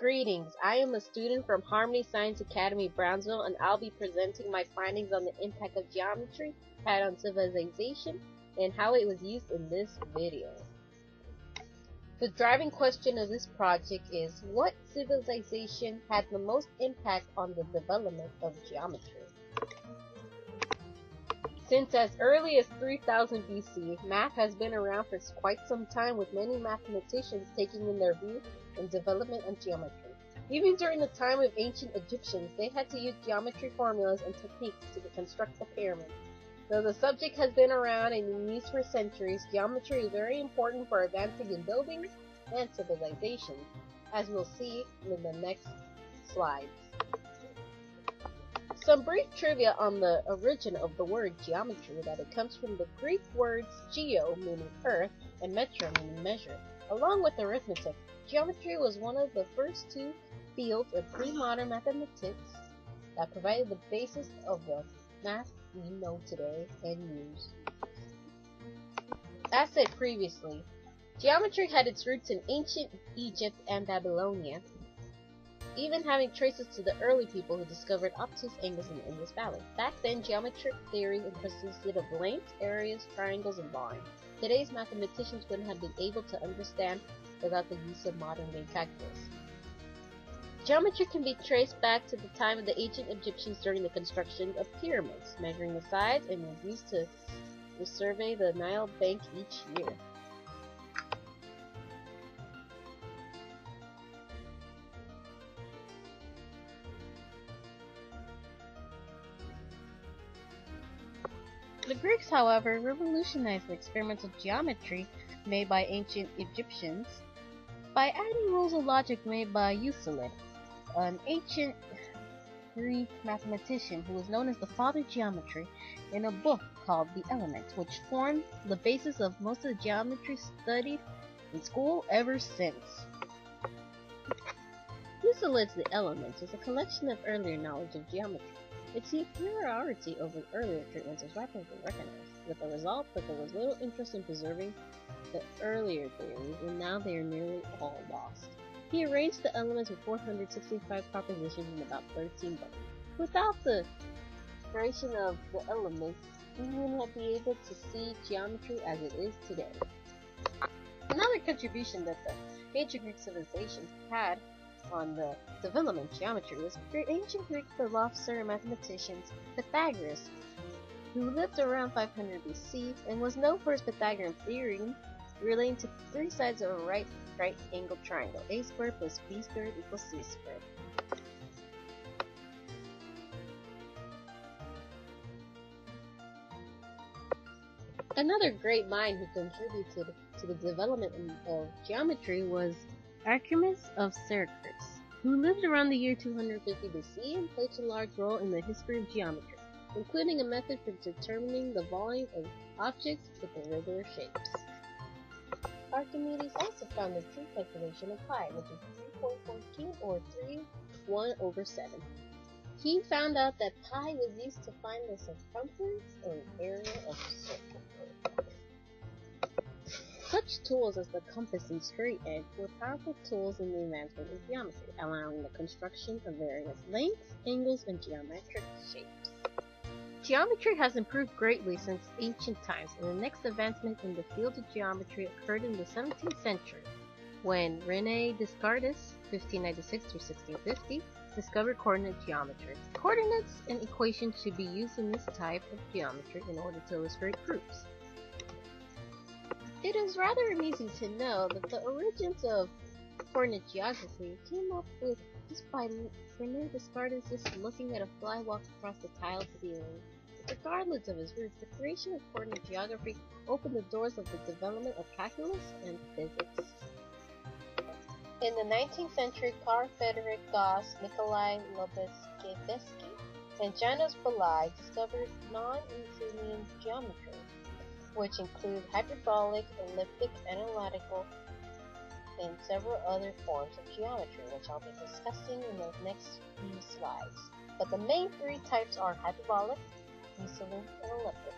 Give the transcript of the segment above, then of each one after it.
Greetings, I am a student from Harmony Science Academy Brownsville and I'll be presenting my findings on the impact of geometry had on civilization and how it was used in this video. The driving question of this project is what civilization had the most impact on the development of geometry? Since as early as 3000 BC, math has been around for quite some time with many mathematicians taking in their view and development of geometry. Even during the time of ancient Egyptians, they had to use geometry formulas and techniques to construct the pyramids. Though the subject has been around and in use for centuries, geometry is very important for advancing in buildings and civilizations, as we'll see in the next slides. Some brief trivia on the origin of the word geometry that it comes from the Greek words geo meaning earth and metro meaning measure. Along with arithmetic, geometry was one of the first two fields of pre-modern mathematics that provided the basis of the math we know today and use. As said previously, geometry had its roots in ancient Egypt and Babylonia, even having traces to the early people who discovered obtuse angles in the Indus Valley. Back then, geometric theory consisted of lengths, areas, triangles, and lines. Today's mathematicians wouldn't have been able to understand without the use of modern-day calculus. Geometry can be traced back to the time of the ancient Egyptians during the construction of pyramids, measuring the sides and was used to, to survey the Nile bank each year. The Greeks, however, revolutionized the experiments of geometry made by ancient Egyptians by adding rules of logic made by Euclid, an ancient Greek mathematician who was known as the father of geometry in a book called The Elements, which formed the basis of most of the geometry studied in school ever since. Euclid's The Elements is a collection of earlier knowledge of geometry. Its superiority over earlier treatments is rapidly recognized, with the result that there was little interest in preserving the earlier theories, and now they are nearly all lost. He arranged the elements with 465 propositions in about 13 books. Without the creation of the elements, we wouldn't be able to see geometry as it is today. Another contribution that the ancient Greek civilizations had on the development of geometry was the ancient Greek philosopher and mathematician Pythagoras, who lived around 500 BC and was known for his Pythagorean theorem relating to three sides of a right right angled triangle. a squared plus b squared equals c squared. Another great mind who contributed to the development of geometry was Archimedes of Syracuse, who lived around the year 250 BC and played a large role in the history of geometry, including a method for determining the volume of objects with irregular shapes. Archimedes also found the true calculation of pi, which is 3.14 or 3 1 over 7. He found out that pi was used to find the circumference and area of a circle. Such tools as the compass and straight edge were powerful tools in the advancement of geometry, allowing the construction of various lengths, angles, and geometric shapes. Geometry has improved greatly since ancient times, and the next advancement in the field of geometry occurred in the 17th century, when René Descartes (1596–1650) discovered coordinate geometry. Coordinates and equations should be used in this type of geometry in order to illustrate proofs. It is rather amusing to know that the origins of coordinate geography came up with just by René Descartes just looking at a fly walk across the tiled ceiling. Regardless of his roots, the creation of coordinate geography opened the doors of the development of calculus and physics. In the 19th century, Carl Friedrich Gauss, Nikolai Lobachevsky, and Janos Bolyai discovered non-Euclidean geometry which include hyperbolic, elliptic, analytical, and several other forms of geometry, which I'll be discussing in the next few slides. But the main three types are hyperbolic, Euclid, and elliptic.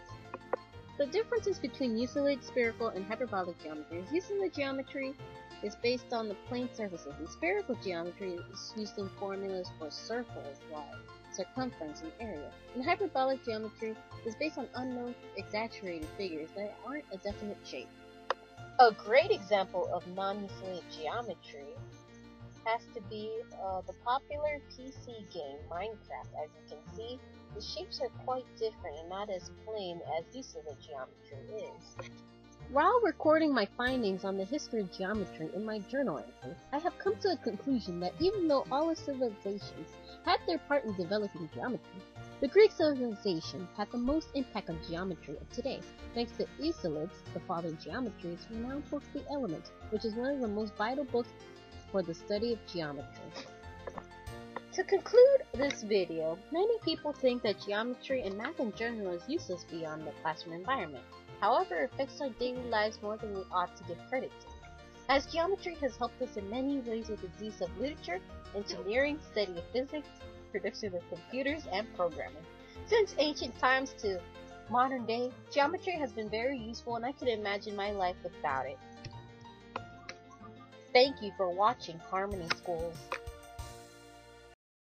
The differences between Euclid, spherical, and hyperbolic geometry Euclid geometry is based on the plane surfaces, and spherical geometry is used in formulas for circles like circumference and area. And hyperbolic geometry is based on unknown exaggerated figures that aren't a definite shape. A great example of non-Euclidean geometry has to be uh, the popular PC game Minecraft. As you can see, the shapes are quite different and not as plain as Euclid geometry is. While recording my findings on the history of geometry in my journal entry, I have come to a conclusion that even though all of civilizations had their part in developing geometry, the Greek civilization had the most impact on geometry of today, thanks to Euclid's, the father of geometry, geometry's renowned book The Elements, which is one of the most vital books for the study of geometry. To conclude this video, many people think that geometry and math in general is useless beyond the classroom environment. However, it affects our daily lives more than we ought to give credit to. As geometry has helped us in many ways with its use of literature, engineering, study of physics, production of computers, and programming. Since ancient times to modern day, geometry has been very useful and I could imagine my life without it. Thank you for watching Harmony Schools.